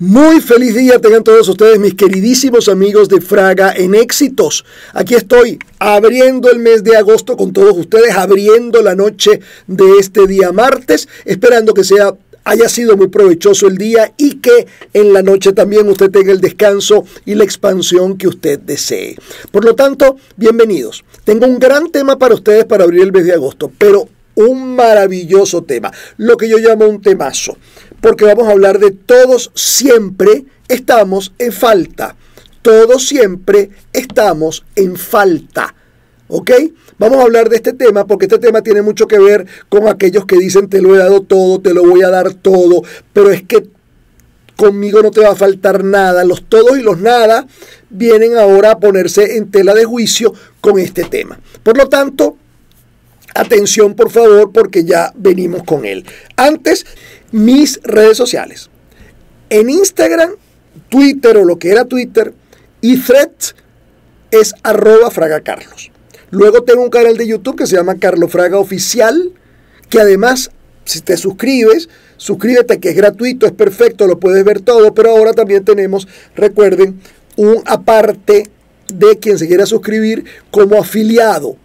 Muy feliz día tengan todos ustedes, mis queridísimos amigos de Fraga en éxitos. Aquí estoy abriendo el mes de agosto con todos ustedes, abriendo la noche de este día martes, esperando que sea haya sido muy provechoso el día y que en la noche también usted tenga el descanso y la expansión que usted desee. Por lo tanto, bienvenidos. Tengo un gran tema para ustedes para abrir el mes de agosto, pero un maravilloso tema, lo que yo llamo un temazo porque vamos a hablar de todos siempre estamos en falta. Todos siempre estamos en falta. ¿Ok? Vamos a hablar de este tema porque este tema tiene mucho que ver con aquellos que dicen te lo he dado todo, te lo voy a dar todo, pero es que conmigo no te va a faltar nada. Los todos y los nada vienen ahora a ponerse en tela de juicio con este tema. Por lo tanto, atención por favor porque ya venimos con él. Antes mis redes sociales. En Instagram, Twitter o lo que era Twitter y Threads es arroba Fraga Carlos. Luego tengo un canal de YouTube que se llama Carlos Fraga Oficial, que además, si te suscribes, suscríbete que es gratuito, es perfecto, lo puedes ver todo, pero ahora también tenemos, recuerden, un aparte de quien se quiera suscribir como afiliado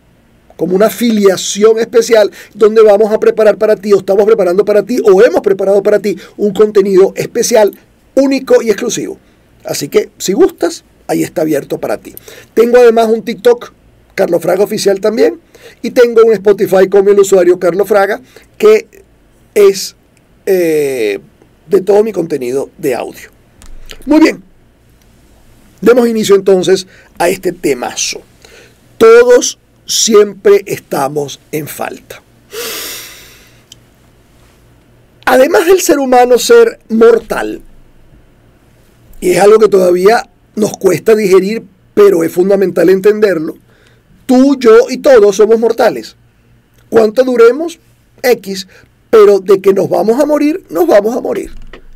como una afiliación especial donde vamos a preparar para ti o estamos preparando para ti o hemos preparado para ti un contenido especial, único y exclusivo. Así que si gustas, ahí está abierto para ti. Tengo además un TikTok, Carlos Fraga Oficial también, y tengo un Spotify con el usuario Carlos Fraga, que es eh, de todo mi contenido de audio. Muy bien, demos inicio entonces a este temazo. Todos siempre estamos en falta. Además del ser humano ser mortal, y es algo que todavía nos cuesta digerir, pero es fundamental entenderlo, tú, yo y todos somos mortales. ¿Cuánto duremos? X, pero de que nos vamos a morir, nos vamos a morir.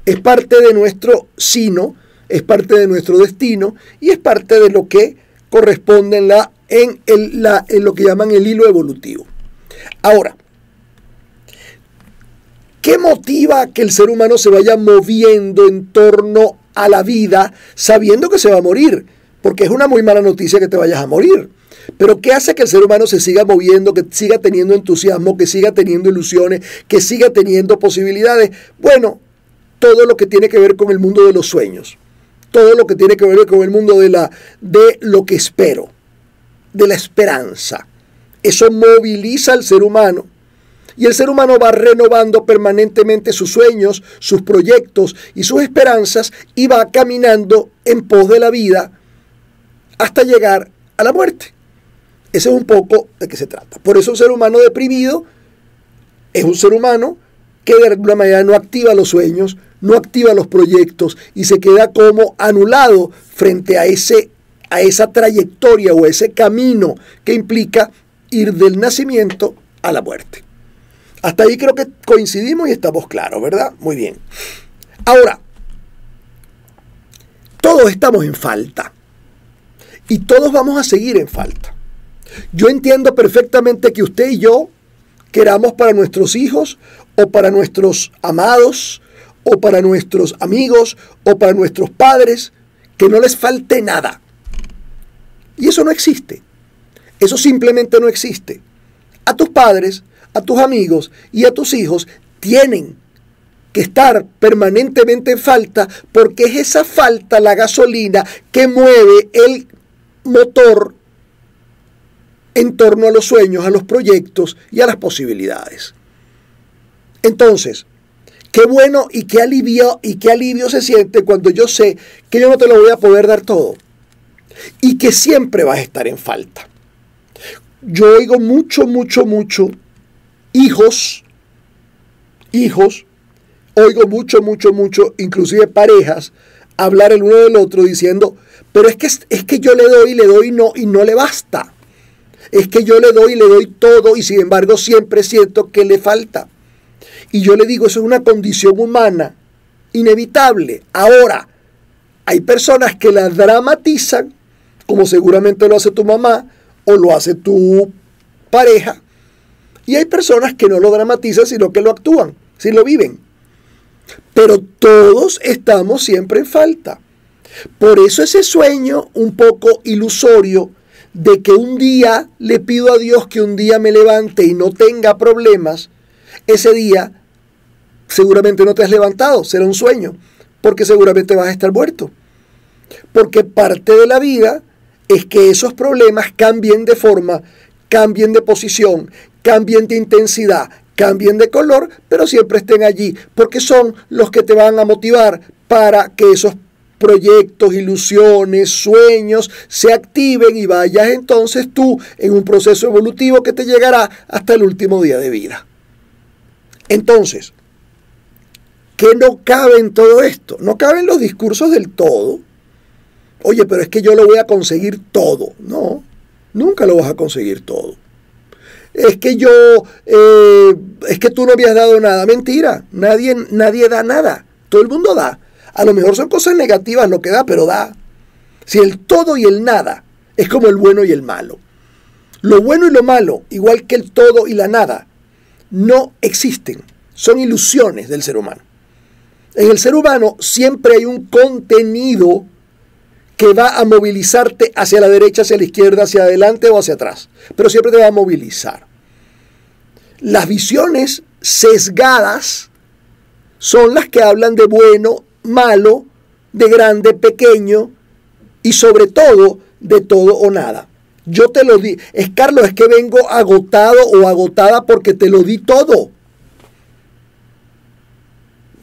Es parte de nuestro sino, es parte de nuestro destino y es parte de lo que corresponde en la en, en lo que llaman el hilo evolutivo. Ahora, ¿qué motiva que el ser humano se vaya moviendo en torno a la vida sabiendo que se va a morir? Porque es una muy mala noticia que te vayas a morir. Pero ¿qué hace que el ser humano se siga moviendo, que siga teniendo entusiasmo, que siga teniendo ilusiones, que siga teniendo posibilidades? Bueno, todo lo que tiene que ver con el mundo de los sueños, todo lo que tiene que ver con el mundo de, la, de lo que espero de la esperanza. Eso moviliza al ser humano. Y el ser humano va renovando permanentemente sus sueños, sus proyectos y sus esperanzas y va caminando en pos de la vida hasta llegar a la muerte. Ese es un poco de qué se trata. Por eso un ser humano deprimido es un ser humano que de alguna manera no activa los sueños, no activa los proyectos y se queda como anulado frente a ese a esa trayectoria o ese camino que implica ir del nacimiento a la muerte. Hasta ahí creo que coincidimos y estamos claros, ¿verdad? Muy bien. Ahora, todos estamos en falta y todos vamos a seguir en falta. Yo entiendo perfectamente que usted y yo queramos para nuestros hijos o para nuestros amados o para nuestros amigos o para nuestros padres que no les falte nada. Y eso no existe. Eso simplemente no existe. A tus padres, a tus amigos y a tus hijos tienen que estar permanentemente en falta porque es esa falta la gasolina que mueve el motor en torno a los sueños, a los proyectos y a las posibilidades. Entonces, qué bueno y qué alivio y qué alivio se siente cuando yo sé que yo no te lo voy a poder dar todo y que siempre vas a estar en falta. Yo oigo mucho, mucho, mucho hijos, hijos, oigo mucho, mucho, mucho, inclusive parejas, hablar el uno del otro diciendo, pero es que, es que yo le doy, le doy no, y no le basta. Es que yo le doy, le doy todo y sin embargo siempre siento que le falta. Y yo le digo, eso es una condición humana, inevitable. Ahora, hay personas que la dramatizan como seguramente lo hace tu mamá o lo hace tu pareja. Y hay personas que no lo dramatizan, sino que lo actúan, si lo viven. Pero todos estamos siempre en falta. Por eso ese sueño un poco ilusorio de que un día le pido a Dios que un día me levante y no tenga problemas, ese día seguramente no te has levantado, será un sueño, porque seguramente vas a estar muerto. Porque parte de la vida es que esos problemas cambien de forma, cambien de posición, cambien de intensidad, cambien de color, pero siempre estén allí, porque son los que te van a motivar para que esos proyectos, ilusiones, sueños se activen y vayas entonces tú en un proceso evolutivo que te llegará hasta el último día de vida. Entonces, ¿qué no cabe en todo esto? No caben los discursos del todo. Oye, pero es que yo lo voy a conseguir todo. No, nunca lo vas a conseguir todo. Es que yo, eh, es que tú no habías dado nada. Mentira, nadie, nadie da nada. Todo el mundo da. A lo mejor son cosas negativas lo que da, pero da. Si el todo y el nada es como el bueno y el malo. Lo bueno y lo malo, igual que el todo y la nada, no existen. Son ilusiones del ser humano. En el ser humano siempre hay un contenido que va a movilizarte hacia la derecha, hacia la izquierda, hacia adelante o hacia atrás. Pero siempre te va a movilizar. Las visiones sesgadas son las que hablan de bueno malo, de grande, pequeño y sobre todo de todo o nada. Yo te lo di. Es Carlos, es que vengo agotado o agotada porque te lo di todo.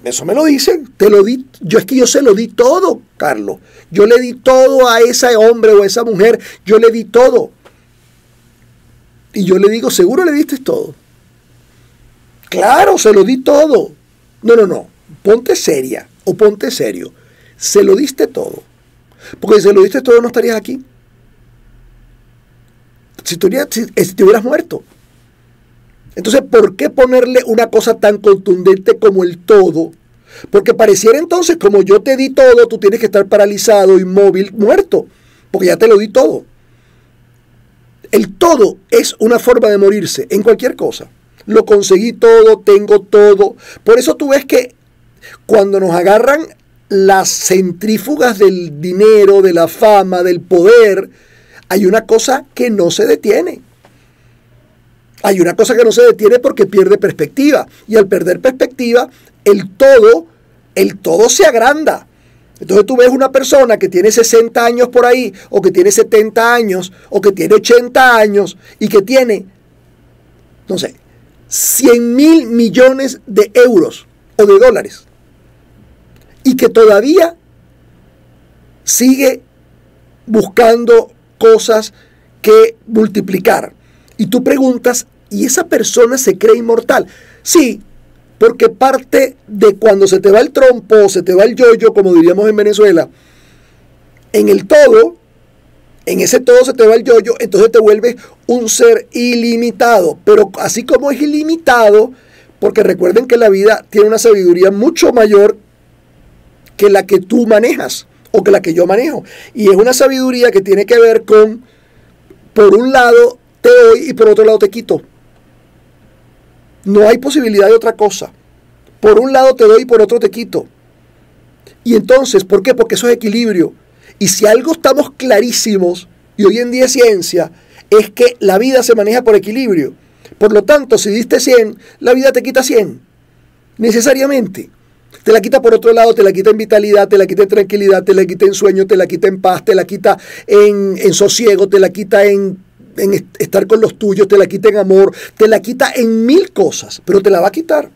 Eso me lo dicen, te lo di, yo es que yo se lo di todo, Carlos. Yo le di todo a ese hombre o a esa mujer, yo le di todo. Y yo le digo, seguro le diste todo. Claro, se lo di todo. No, no, no, ponte seria o ponte serio, se lo diste todo. Porque si se lo diste todo no estarías aquí. Si, si, te hubieras muerto. Entonces, ¿por qué ponerle una cosa tan contundente como el todo? Porque pareciera entonces, como yo te di todo, tú tienes que estar paralizado, inmóvil, muerto, porque ya te lo di todo. El todo es una forma de morirse en cualquier cosa. Lo conseguí todo, tengo todo. Por eso tú ves que cuando nos agarran las centrífugas del dinero, de la fama, del poder, hay una cosa que no se detiene. Hay una cosa que no se detiene porque pierde perspectiva. Y al perder perspectiva, el todo, el todo se agranda. Entonces tú ves una persona que tiene 60 años por ahí, o que tiene 70 años, o que tiene 80 años, y que tiene, no sé, 100 mil millones de euros o de dólares y que todavía sigue buscando cosas que multiplicar. Y tú preguntas, ¿y esa persona se cree inmortal? Sí, porque parte de cuando se te va el trompo, se te va el yoyo, como diríamos en Venezuela, en el todo, en ese todo se te va el yoyo, entonces te vuelves un ser ilimitado. Pero así como es ilimitado, porque recuerden que la vida tiene una sabiduría mucho mayor que la que tú manejas o que la que yo manejo. Y es una sabiduría que tiene que ver con, por un lado te doy y por otro lado te quito. No hay posibilidad de otra cosa. Por un lado te doy y por otro te quito. Y entonces, ¿por qué? Porque eso es equilibrio. Y si algo estamos clarísimos, y hoy en día es ciencia, es que la vida se maneja por equilibrio. Por lo tanto, si diste 100, la vida te quita 100. Necesariamente. Te la quita por otro lado, te la quita en vitalidad, te la quita en tranquilidad, te la quita en sueño, te la quita en paz, te la quita en, sosiego, te la quita en, en estar con los tuyos, te la quita en amor, te la quita en mil cosas, pero te la va a quitar.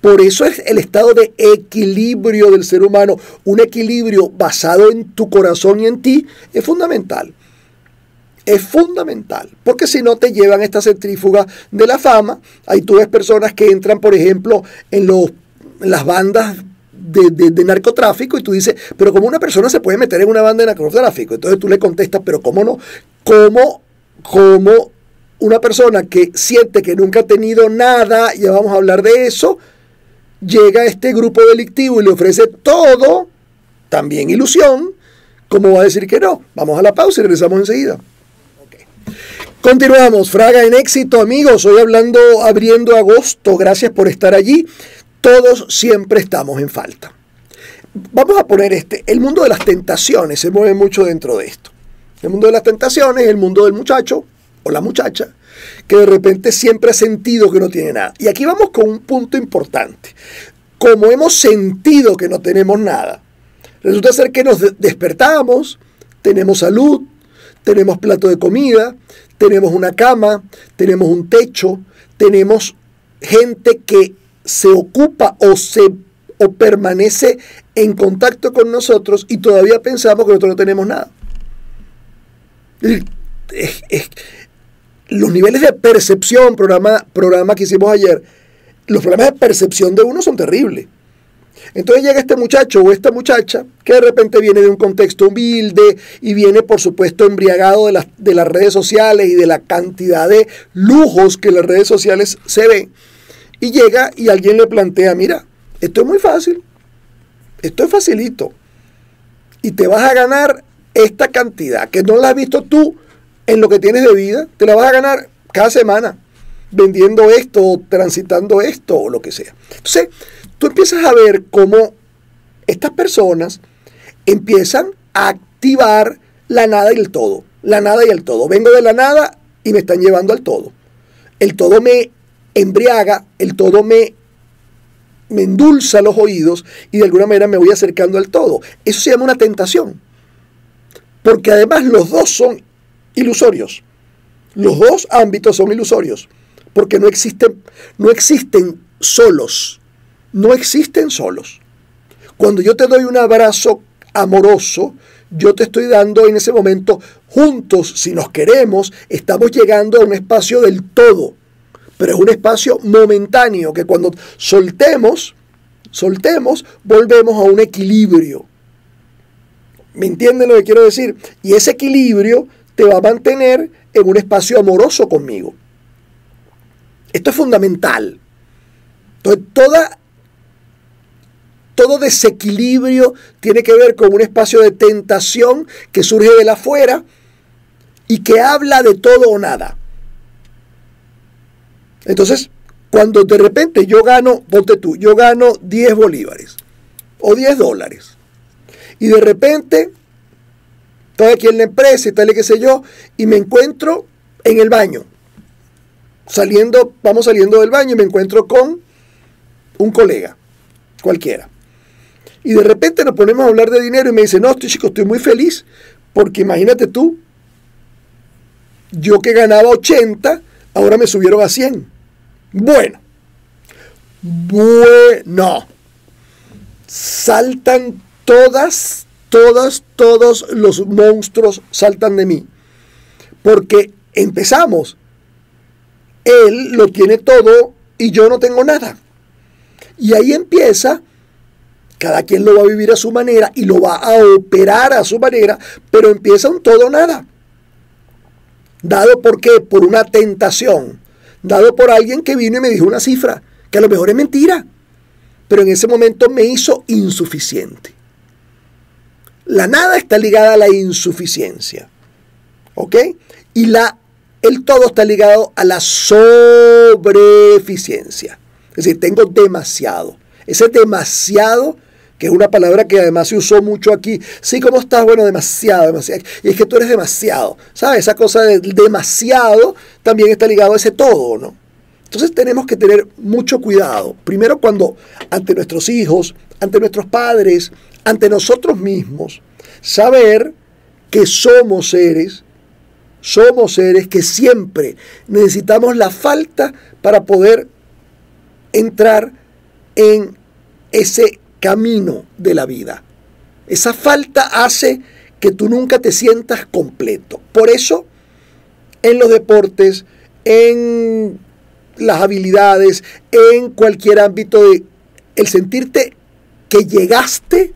Por eso es el estado de equilibrio del ser humano, un equilibrio basado en tu corazón y en ti, es fundamental. Es fundamental, porque si no te llevan esta centrífuga de la fama, ahí tú ves personas que entran, por ejemplo, en los las bandas de, narcotráfico y tú dices, pero ¿cómo una persona se puede meter en una banda de narcotráfico? Entonces tú le contestas, pero ¿cómo no? ¿Cómo, cómo una persona que siente que nunca ha tenido nada, ya vamos a hablar de eso, llega a este grupo delictivo y le ofrece todo, también ilusión, ¿cómo va a decir que no? Vamos a la pausa y regresamos enseguida. Continuamos, Fraga en éxito, amigos. Hoy hablando, abriendo agosto. Gracias por estar allí Todos siempre estamos en falta. Vamos a poner este, el mundo de las tentaciones se mueve mucho dentro de esto. El mundo de las tentaciones es el mundo del muchacho o la muchacha que de repente siempre ha sentido que no tiene nada. Y aquí vamos con un punto importante. Como hemos sentido que no tenemos nada, resulta ser que nos despertamos, tenemos salud, tenemos plato de comida, tenemos una cama, tenemos un techo, tenemos gente que se ocupa o se o permanece en contacto con nosotros y todavía pensamos que nosotros no tenemos nada. Los niveles de percepción, programa, programa que hicimos ayer, los problemas de percepción de uno son terribles. Entonces llega este muchacho o esta muchacha que de repente viene de un contexto humilde y viene por supuesto embriagado de las, de las redes sociales y de la cantidad de lujos que las redes sociales se ven y llega y alguien le plantea, mira, esto es muy fácil, esto es facilito. Y te vas a ganar esta cantidad que no la has visto tú en lo que tienes de vida, te la vas a ganar cada semana vendiendo esto, transitando esto o lo que sea. Entonces, tú empiezas a ver cómo estas personas empiezan a activar la nada y el todo. La nada y el todo. Vengo de la nada y me están llevando al todo. El todo me embriaga, el todo me, me endulza los oídos y de alguna manera me voy acercando al todo. Eso se llama una tentación. Porque además los dos son ilusorios. Los dos ámbitos son ilusorios. Porque no existen, no existen solos. No existen solos. Cuando yo te doy un abrazo amoroso, yo te estoy dando en ese momento, juntos, si nos queremos, estamos llegando a un espacio del todo pero es un espacio momentáneo que cuando soltemos, soltemos, volvemos a un equilibrio. ¿Me entienden lo que quiero decir? Y ese equilibrio te va a mantener en un espacio amoroso conmigo. Esto es fundamental. Entonces, todo desequilibrio tiene que ver con un espacio de tentación que surge de la afuera y que habla de todo o nada. Entonces, cuando de repente yo gano, ponte tú, yo gano 10 bolívares o 10 dólares, y de repente estoy aquí en la empresa y tal y qué sé yo, y me encuentro en el baño, saliendo, vamos saliendo del baño y me encuentro con un colega, cualquiera. Y de repente nos ponemos a hablar de dinero y me dice, no, estoy chico, estoy muy feliz, porque imagínate tú, yo que ganaba 80, ahora me subieron a 100. Bueno, bueno, saltan todas, todas, todos los monstruos saltan de mí. Porque empezamos. Él lo tiene todo y yo no tengo nada. Y ahí empieza, cada quien lo va a vivir a su manera y lo va a operar a su manera, pero empieza un todo nada. Dado por qué? Por una tentación dado por alguien que vino y me dijo una cifra, que a lo mejor es mentira, pero en ese momento me hizo insuficiente. La nada está ligada a la insuficiencia. ¿Ok? Y la, el todo está ligado a la sobreeficiencia. Es decir, tengo demasiado. Ese demasiado que es una palabra que además se usó mucho aquí. Sí, ¿cómo estás? Bueno, demasiado, demasiado. Y es que tú eres demasiado. ¿Sabes? Esa cosa de demasiado también está ligado a ese todo, ¿no? Entonces tenemos que tener mucho cuidado. Primero cuando ante nuestros hijos, ante nuestros padres, ante nosotros mismos, saber que somos seres, somos seres que siempre necesitamos la falta para poder entrar en ese camino de la vida. Esa falta hace que tú nunca te sientas completo. Por eso, en los deportes, en las habilidades, en cualquier ámbito de el sentirte que llegaste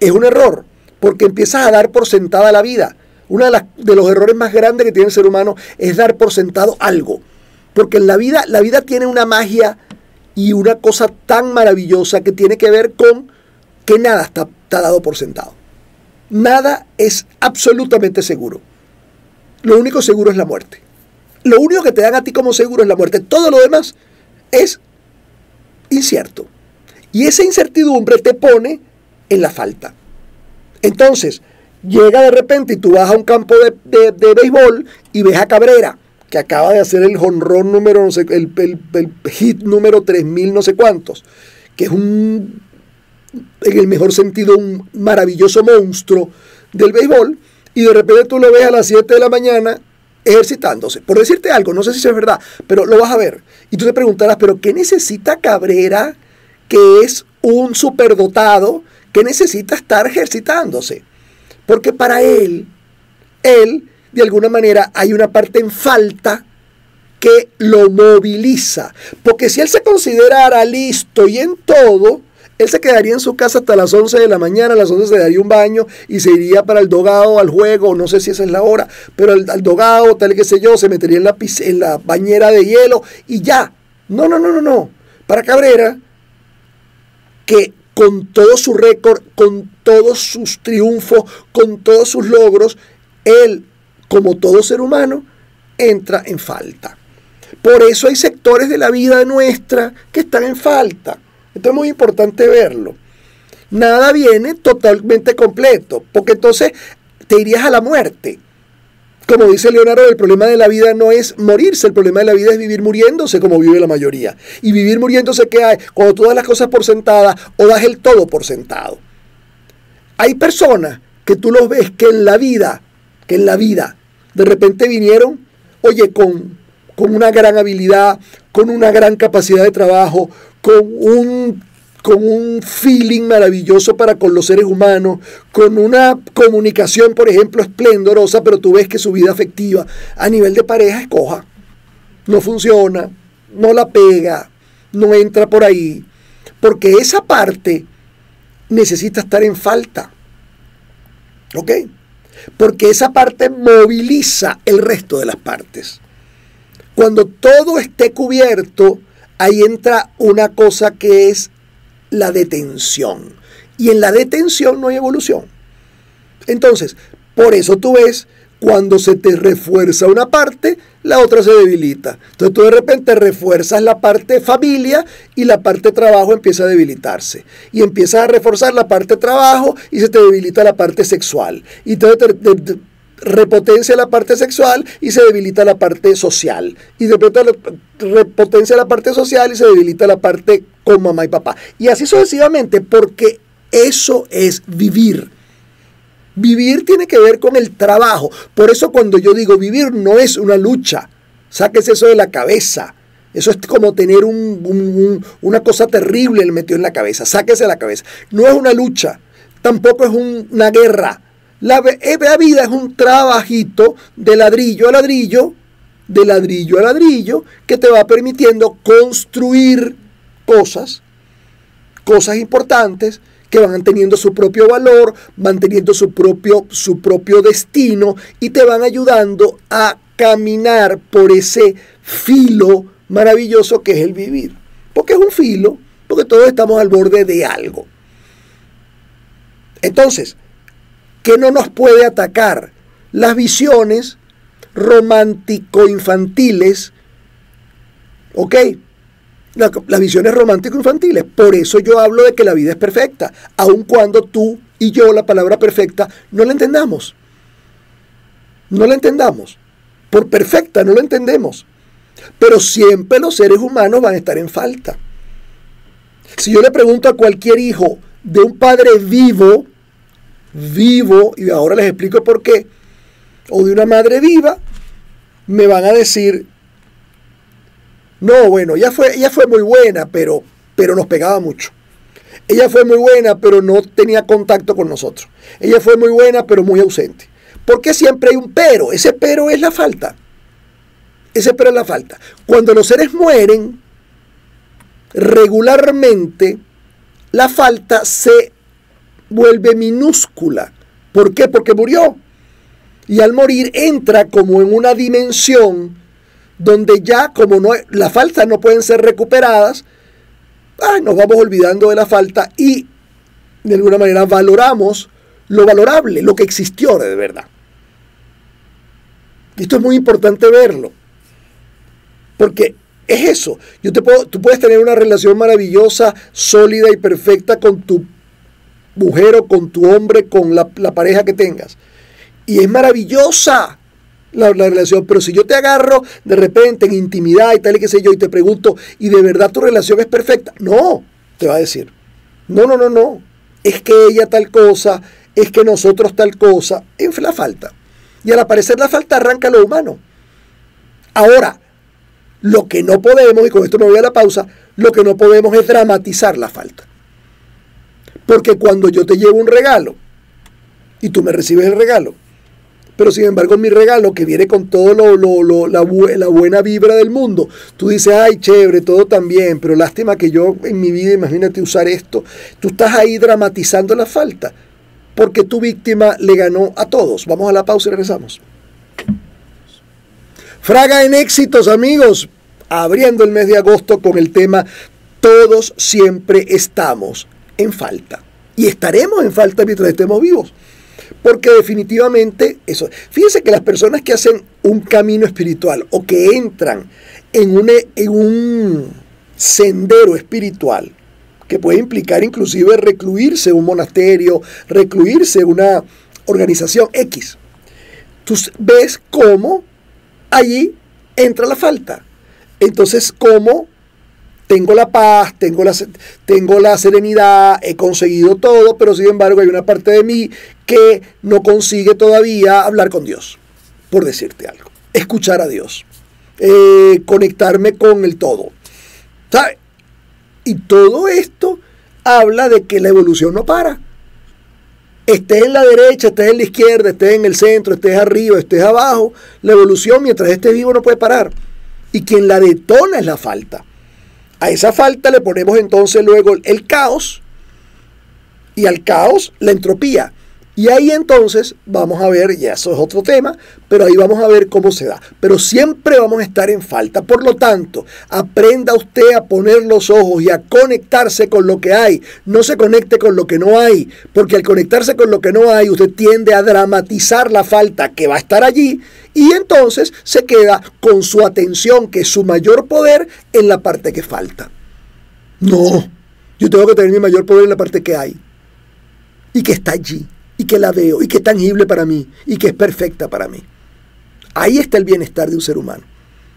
es un error, porque empiezas a dar por sentada la vida. Uno de, de, los errores más grandes que tiene el ser humano es dar por sentado algo. Porque en la vida, la vida tiene una magia y una cosa tan maravillosa que tiene que ver con que nada está, dado por sentado. Nada es absolutamente seguro. Lo único seguro es la muerte. Lo único que te dan a ti como seguro es la muerte. Todo lo demás es incierto. Y esa incertidumbre te pone en la falta. Entonces, llega de repente y tú vas a un campo de, béisbol y ves a Cabrera, que acaba de hacer el jonrón número, no sé, el, el, hit número 3000 no sé cuántos, que es un, en el mejor sentido, un maravilloso monstruo del béisbol, y de repente tú lo ves a las 7 de la mañana ejercitándose. Por decirte algo, no sé si es verdad, pero lo vas a ver. Y tú te preguntarás, ¿pero qué necesita Cabrera, que es un superdotado, que necesita estar ejercitándose? Porque para él, él, de alguna manera, hay una parte en falta que lo moviliza. Porque si él se considerara listo y en todo, él se quedaría en su casa hasta las 11 de la mañana, a las 11 se daría un baño y se iría para el dogado, al juego, no sé si esa es la hora, pero al, dogado, tal que sé yo, se metería en la, en la bañera de hielo y ya. No, no, no, no, no. Para Cabrera, que con todo su récord, con todos sus triunfos, con todos sus logros, él, como todo ser humano, entra en falta. Por eso hay sectores de la vida nuestra que están en falta. Esto es muy importante verlo. Nada viene totalmente completo, porque entonces te irías a la muerte. Como dice Leonardo, el problema de la vida no es morirse, el problema de la vida es vivir muriéndose como vive la mayoría. Y vivir muriéndose, ¿qué hay? Cuando tú das las cosas por sentadas o das el todo por sentado. Hay personas que tú los ves que en la vida, que en la vida, de repente vinieron, oye, con, con una gran habilidad, con una gran capacidad de trabajo, con un, con un feeling maravilloso para con los seres humanos, con una comunicación, por ejemplo, esplendorosa, pero tú ves que su vida afectiva a nivel de pareja es coja. No funciona, no la pega, no entra por ahí, porque esa parte necesita estar en falta. ¿Ok? Porque esa parte moviliza el resto de las partes. Cuando todo esté cubierto, ahí entra una cosa que es la detención. Y en la detención no hay evolución. Entonces, por eso tú ves, cuando se te refuerza una parte, la otra se debilita. Entonces tú de repente refuerzas la parte familia y la parte trabajo empieza a debilitarse. Y empiezas a reforzar la parte trabajo y se te debilita la parte sexual. Y entonces repotencia la parte sexual y se debilita la parte social. Y de repente repotencia la parte social y se debilita la parte con mamá y papá. Y así sucesivamente, porque eso es vivir. Vivir tiene que ver con el trabajo. Por eso cuando yo digo vivir no es una lucha. Sáquese eso de la cabeza. Eso es como tener una cosa terrible el metido en la cabeza. Sáquese de la cabeza. No es una lucha. Tampoco es una guerra eh, la, vida es un trabajito de ladrillo a ladrillo, de ladrillo a ladrillo, que te va permitiendo construir cosas, cosas importantes, que van teniendo su propio valor, van teniendo su propio, su propio destino y te van ayudando a caminar por ese filo maravilloso que es el vivir. Porque es un filo, porque todos estamos al borde de algo. Entonces, que no nos puede atacar. Las visiones romántico-infantiles, ¿ok? las visiones romántico-infantiles. Por eso yo hablo de que la vida es perfecta, aun cuando tú y yo la palabra perfecta no la entendamos. No la entendamos. Por perfecta no la entendemos. Pero siempre los seres humanos van a estar en falta. Si yo le pregunto a cualquier hijo de un padre vivo, vivo, y ahora les explico por qué, o de una madre viva, me van a decir, no, bueno, ella fue, ella fue muy buena, pero, pero nos pegaba mucho. Ella fue muy buena, pero no tenía contacto con nosotros. Ella fue muy buena, pero muy ausente. Porque siempre hay un pero. Ese pero es la falta. Ese pero es la falta. Cuando los seres mueren, regularmente la falta se vuelve minúscula. ¿Por qué? Porque murió. Y al morir entra como en una dimensión donde ya como no, las faltas no pueden ser recuperadas, nos vamos olvidando de la falta y de alguna manera valoramos lo valorable, lo que existió de verdad. Y esto es muy importante verlo, porque es eso. Yo te puedo, tú puedes tener una relación maravillosa, sólida y perfecta con tu mujer con tu hombre, con la, pareja que tengas. Y es maravillosa la, la, relación, pero si yo te agarro de repente en intimidad y tal y qué sé yo, y te pregunto, ¿y de verdad tu relación es perfecta? No, te va a decir. No, no, no, no. Es que ella tal cosa, es que nosotros tal cosa, en la falta. Y al aparecer la falta arranca lo humano. Ahora, lo que no podemos, y con esto me voy a la pausa, lo que no podemos es dramatizar la falta. Porque cuando yo te llevo un regalo y tú me recibes el regalo, pero sin embargo mi regalo que viene con todo lo, la, la, buena vibra del mundo, tú dices, ay, chévere, todo tan bien, pero lástima que yo en mi vida, imagínate usar esto, tú estás ahí dramatizando la falta, porque tu víctima le ganó a todos. Vamos a la pausa y regresamos. Fraga en éxitos, amigos abriendo el mes de agosto con el tema Todos siempre estamos en falta. Y estaremos en falta mientras estemos vivos. Porque definitivamente eso. Fíjense que las personas que hacen un camino espiritual o que entran en un, en un sendero espiritual, que puede implicar inclusive recluirse en un monasterio, recluirse en una organización X. Tú ves cómo allí entra la falta. Entonces, ¿cómo tengo la paz, tengo la, tengo la serenidad, he conseguido todo, pero sin embargo hay una parte de mí que no consigue todavía hablar con Dios, por decirte algo, escuchar a Dios, eh, conectarme con el todo. ¿Sabes? Y todo esto habla de que la evolución no para. Estés en la derecha, estés en la izquierda, estés en el centro, estés arriba, estés abajo, la evolución mientras estés vivo no puede parar y quien la detona es la falta. A esa falta le ponemos entonces luego el caos y al caos la entropía. Y ahí entonces vamos a ver, ya eso es otro tema, pero ahí vamos a ver cómo se da. Pero siempre vamos a estar en falta. Por lo tanto, aprenda usted a poner los ojos y a conectarse con lo que hay. No se conecte con lo que no hay, porque al conectarse con lo que no hay, usted tiende a dramatizar la falta que va a estar allí y entonces se queda con su atención, que es su mayor poder, en la parte que falta. No, yo tengo que tener mi mayor poder en la parte que hay y que está allí y que la veo y que es tangible para mí y que es perfecta para mí. Ahí está el bienestar de un ser humano.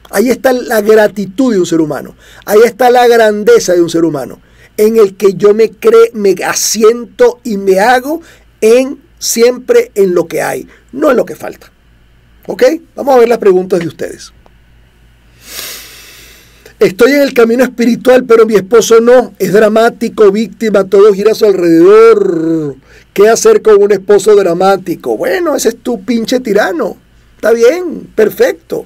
Ahí está la gratitud de un ser humano. Ahí está la grandeza de un ser humano. En el que yo me creo, me asiento y me hago en siempre en lo que hay, no en lo que falta. ¿Ok? Vamos a ver las preguntas de ustedes. Estoy en el camino espiritual, pero mi esposo no. Es dramático, víctima, todo gira a su alrededor. ¿Qué hacer con un esposo dramático? Bueno, ese es tu pinche tirano. Está bien, perfecto.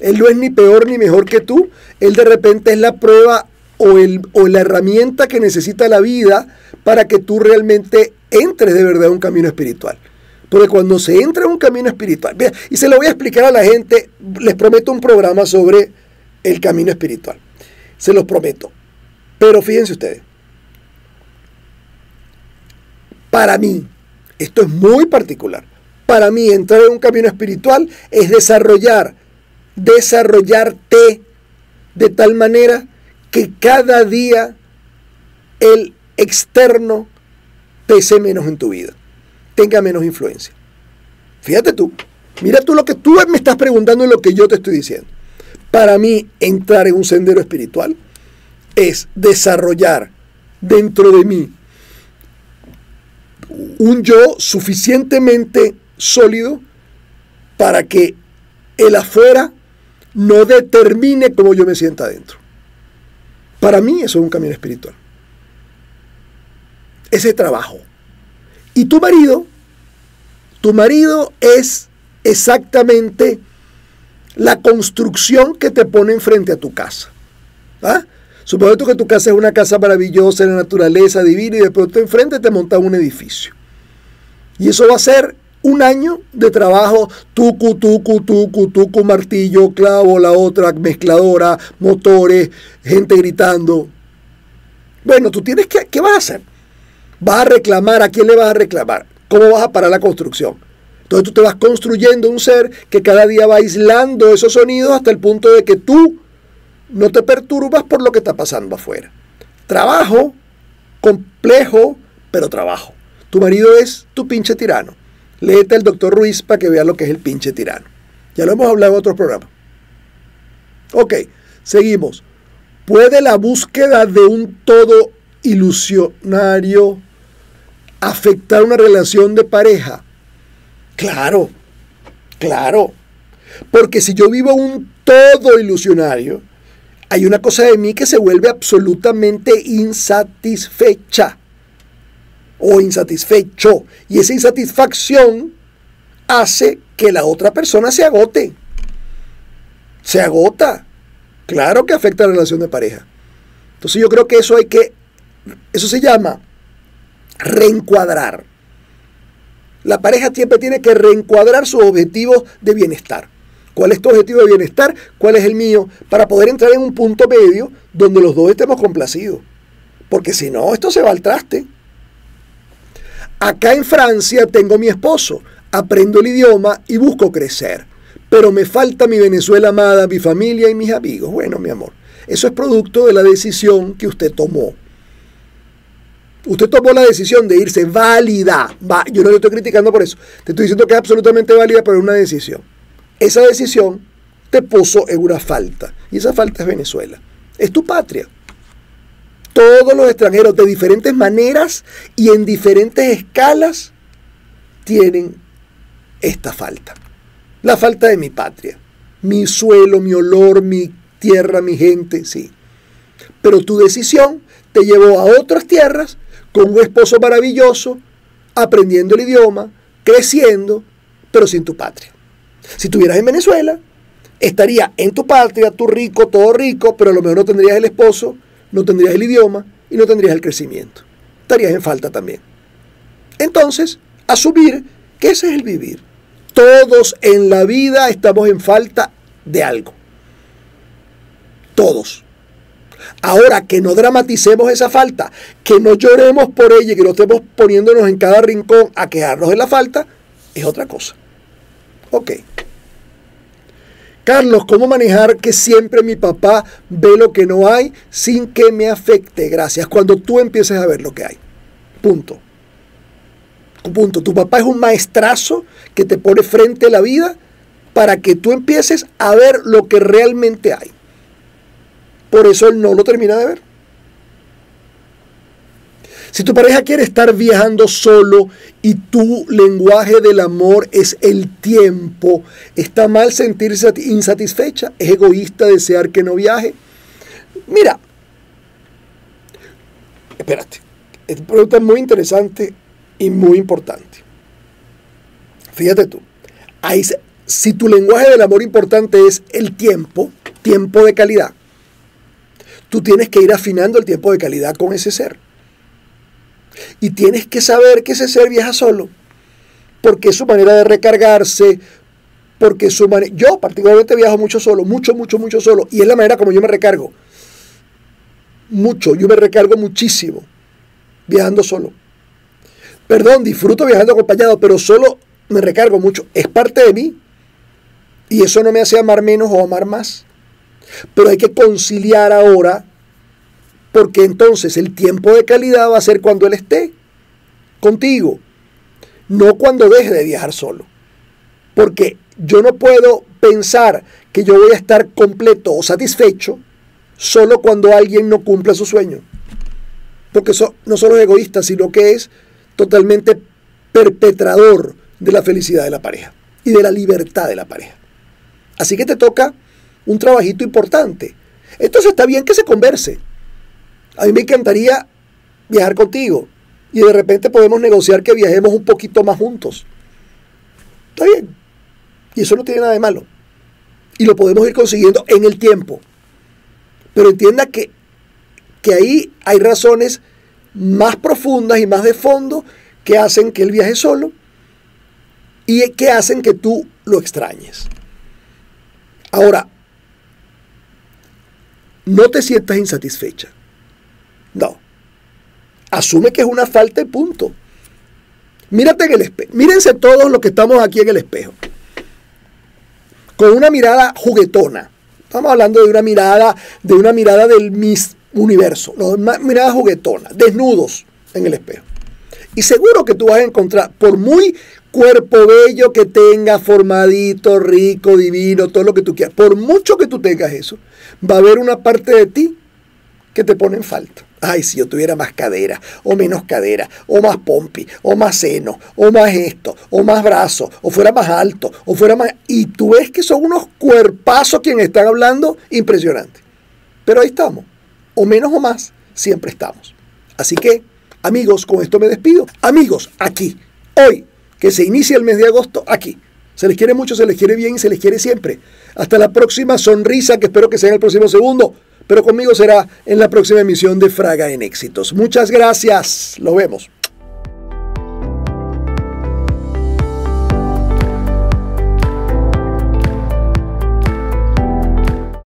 Él no es ni peor ni mejor que tú. Él de repente es la prueba o, el, o la herramienta que necesita la vida para que tú realmente entres de verdad en un camino espiritual. Porque cuando se entra en un camino espiritual, y se lo voy a explicar a la gente, les prometo un programa sobre el camino espiritual. Se los prometo. Pero fíjense ustedes, para mí, esto es muy particular, para mí entrar en un camino espiritual es desarrollar, desarrollarte de tal manera que cada día el externo pese menos en tu vida, tenga menos influencia. Fíjate tú, mira tú lo que tú me estás preguntando y lo que yo te estoy diciendo. Para mí, entrar en un sendero espiritual es desarrollar dentro de mí un yo suficientemente sólido para que el afuera no determine cómo yo me sienta adentro. Para mí eso es un camino espiritual. Ese trabajo. Y tu marido, tu marido es exactamente la construcción que te pone enfrente a tu casa. ¿Ah? Supongo que tu casa es una casa maravillosa la naturaleza divina y de pronto enfrente te monta un edificio. Y eso va a ser un año de trabajo, tucu, tucu, tucu, tucu, martillo, clavo, la otra, mezcladora, motores, gente gritando. Bueno, tú tienes que, ¿qué vas a hacer? ¿Vas a reclamar? ¿A quién le vas a reclamar? ¿Cómo vas a parar la construcción? Entonces tú te vas construyendo un ser que cada día va aislando esos sonidos hasta el punto de que tú no te perturbas por lo que está pasando afuera. Trabajo, complejo, pero trabajo. Tu marido es tu pinche tirano. Léete al doctor Ruiz para que vea lo que es el pinche tirano. Ya lo hemos hablado en otros programas. Ok, seguimos. ¿Puede la búsqueda de un todo ilusionario afectar una relación de pareja? Claro, claro. Porque si yo vivo un todo ilusionario, hay una cosa de mí que se vuelve absolutamente insatisfecha o insatisfecho. Y esa insatisfacción hace que la otra persona se agote. Se agota. Claro que afecta a la relación de pareja. Entonces yo creo que eso hay que, eso se llama reencuadrar. La pareja siempre tiene que reencuadrar sus objetivos de bienestar. ¿Cuál es tu objetivo de bienestar? ¿Cuál es el mío? Para poder entrar en un punto medio donde los dos estemos complacidos. Porque si no, esto se va al traste. Acá en Francia tengo mi esposo, aprendo el idioma y busco crecer. Pero me falta mi Venezuela amada, mi familia y mis amigos. Bueno, mi amor, eso es producto de la decisión que usted tomó. Usted tomó la decisión de irse válida. yo no le estoy criticando por eso. Te estoy diciendo que es absolutamente válida, pero es una decisión. Esa decisión te puso en una falta. Y esa falta es Venezuela. Es tu patria. Todos los extranjeros de diferentes maneras y en diferentes escalas tienen esta falta. La falta de mi patria. Mi suelo, mi olor, mi tierra, mi gente, sí. Pero tu decisión te llevó a otras tierras con un esposo maravilloso, aprendiendo el idioma, creciendo, pero sin tu patria. Si estuvieras en Venezuela, estaría en tu patria, tú rico, todo rico, pero a lo mejor no tendrías el esposo, no tendrías el idioma y no tendrías el crecimiento. Estarías en falta también. Entonces, asumir que ese es el vivir. Todos en la vida estamos en falta de algo. Todos. Ahora que no dramaticemos esa falta, que no lloremos por ella y que no estemos poniéndonos en cada rincón a quejarnos de la falta, es otra cosa. Ok. Carlos, ¿cómo manejar que siempre mi papá ve lo que no hay sin que me afecte? Gracias. Cuando tú empieces a ver lo que hay. Punto. Punto. Tu papá es un maestrazo que te pone frente a la vida para que tú empieces a ver lo que realmente hay. Por eso él no lo termina de ver. Si tu pareja quiere estar viajando solo y tu lenguaje del amor es el tiempo, está mal sentirse insatisfecha, es egoísta desear que no viaje. Mira, espérate, esta pregunta es muy interesante y muy importante. Fíjate tú, si tu lenguaje del amor importante es el tiempo, tiempo de calidad, tú tienes que ir afinando el tiempo de calidad con ese ser. Y tienes que saber que ese ser viaja solo, porque es su manera de recargarse, porque su manera... Yo particularmente viajo mucho solo, mucho, mucho, mucho solo, y es la manera como yo me recargo. Mucho, yo me recargo muchísimo viajando solo. Perdón, disfruto viajando acompañado, pero solo me recargo mucho. Es parte de mí. Y eso no me hace amar menos o amar más. Pero hay que conciliar ahora porque entonces el tiempo de calidad va a ser cuando Él esté contigo, no cuando deje de viajar solo. Porque yo no puedo pensar que yo voy a estar completo o satisfecho solo cuando alguien no cumpla su sueño. Porque eso no solo es egoísta, sino que es totalmente perpetrador de la felicidad de la pareja y de la libertad de la pareja. Así que te toca un trabajito importante. Entonces está bien que se converse. A mí me encantaría viajar contigo y de repente podemos negociar que viajemos un poquito más juntos. Está bien. Y eso no tiene nada de malo. Y lo podemos ir consiguiendo en el tiempo. Pero entienda que, que ahí hay razones más profundas y más de fondo que hacen que él viaje solo y que hacen que tú lo extrañes. Ahora, no te sientas insatisfecha. No. Asume que es una falta de punto. Mírate en el espejo. Mírense todos los que estamos aquí en el espejo. Con una mirada juguetona. Estamos hablando de una mirada, de una mirada del Miss Universo, una mirada juguetona, desnudos en el espejo. Y seguro que tú vas a encontrar, por muy cuerpo bello que tengas, formadito, rico, divino, todo lo que tú quieras, por mucho que tú tengas eso, va a haber una parte de ti que te pone en falta. Ay, si yo tuviera más cadera, o menos cadera, o más pompi, o más seno, o más esto, o más brazo, o fuera más alto, o fuera más... Y tú ves que son unos cuerpazos quienes están hablando impresionantes. Pero ahí estamos, o menos o más, siempre estamos. Así que, amigos, con esto me despido. Amigos, aquí, hoy, que se inicia el mes de agosto, aquí. Se les quiere mucho, se les quiere bien y se les quiere siempre. Hasta la próxima sonrisa, que espero que sea en el próximo segundo pero conmigo será en la próxima emisión de Fraga en Éxitos. Muchas gracias, lo vemos.